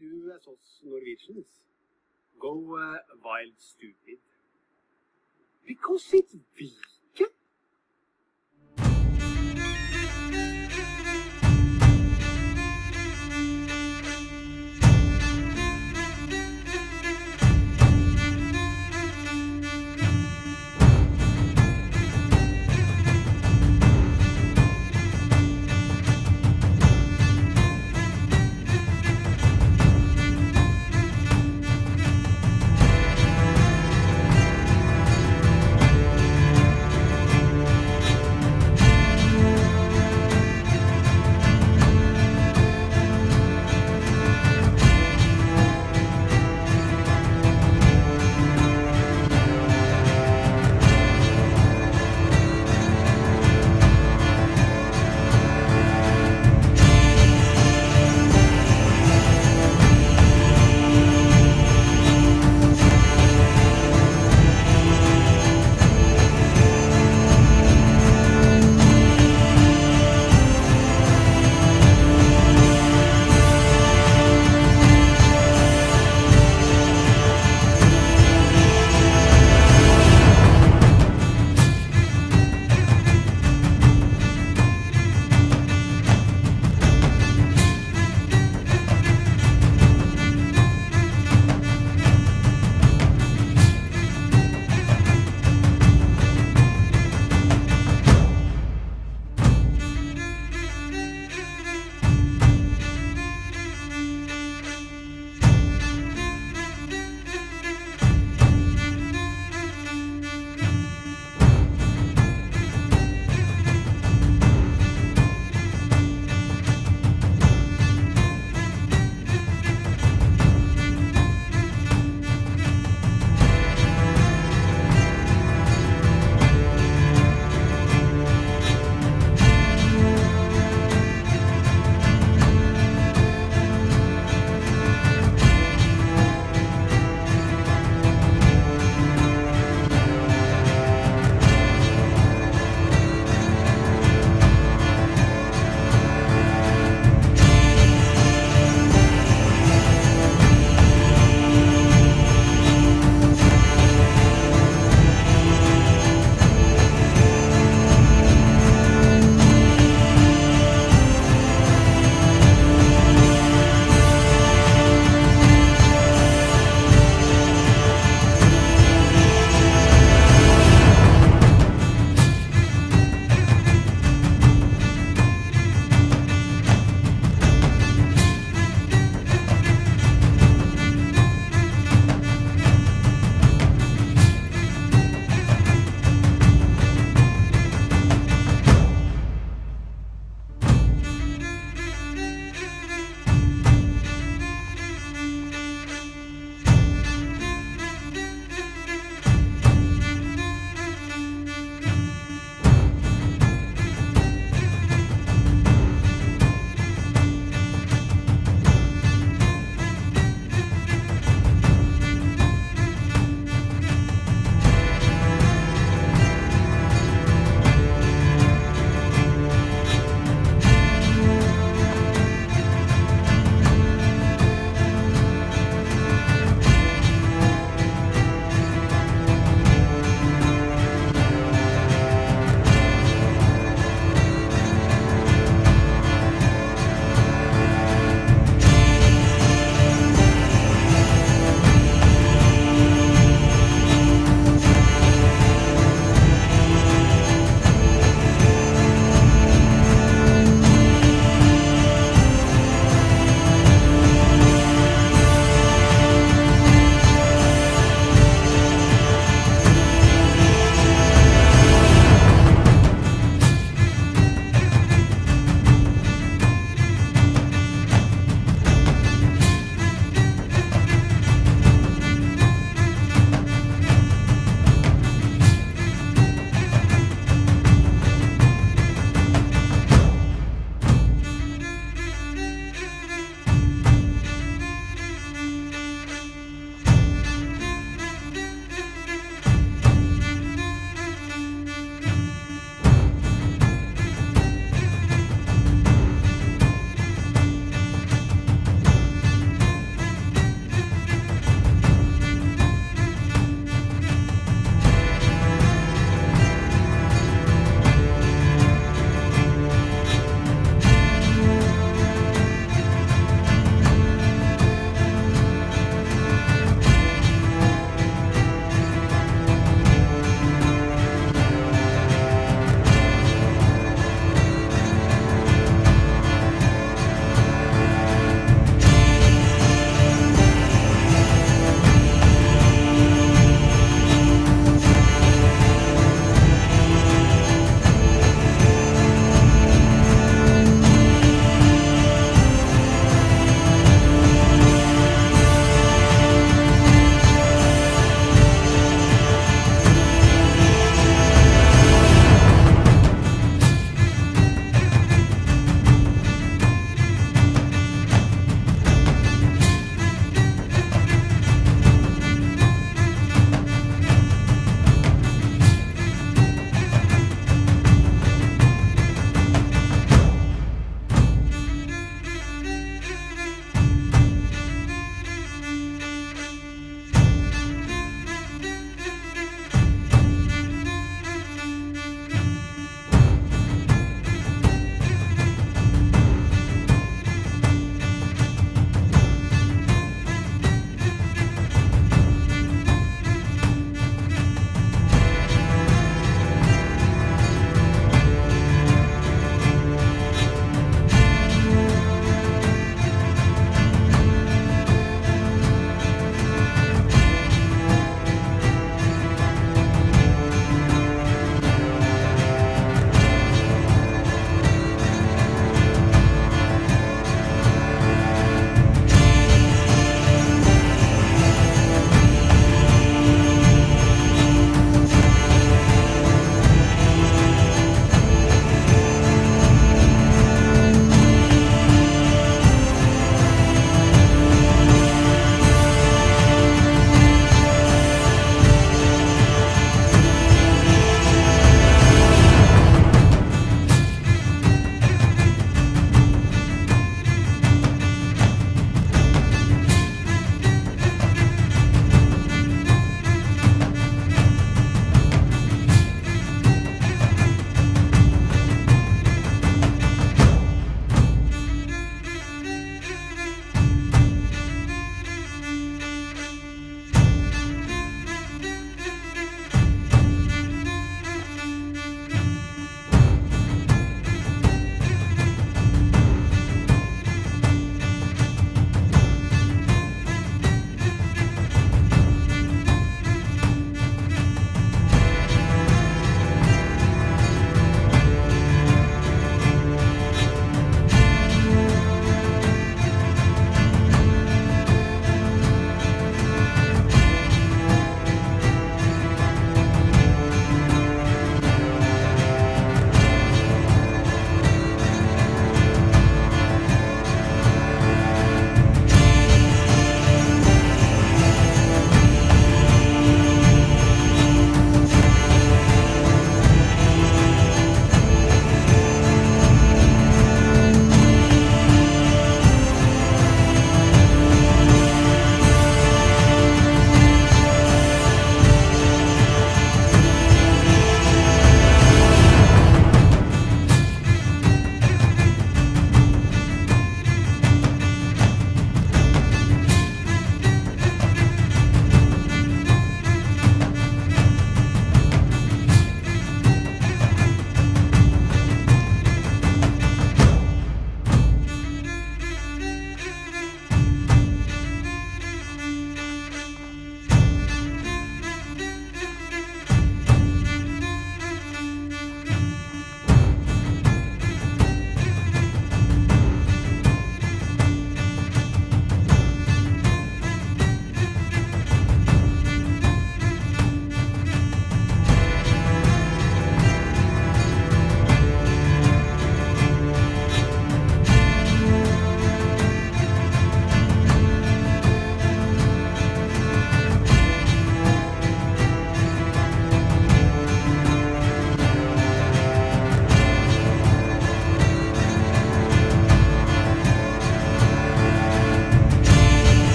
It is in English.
you do as us Norwegians? Go uh, wild stupid. Because it's we